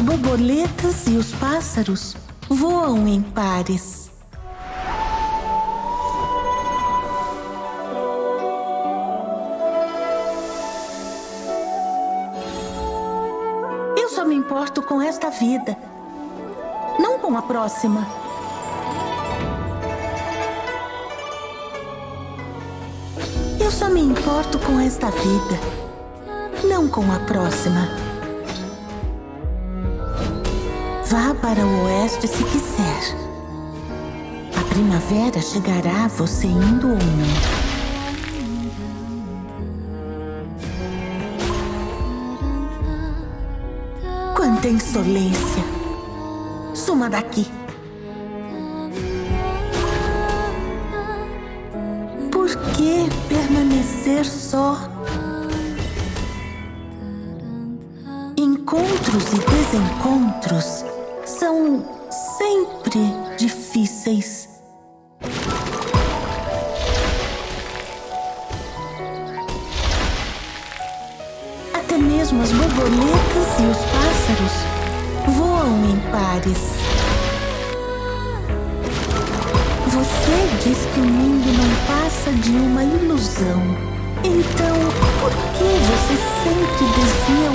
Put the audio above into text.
borboletas e os pássaros voam em pares. Eu só me importo com esta vida, não com a próxima. Eu só me importo com esta vida, não com a próxima. Vá para o oeste se quiser. A primavera chegará você indo ou não. Quanta insolência! Suma daqui! Por que permanecer só? Encontros e desencontros são sempre difíceis. Até mesmo as borboletas e os pássaros voam em pares. Você diz que o mundo não passa de uma ilusão. Então, por que você sempre desvia?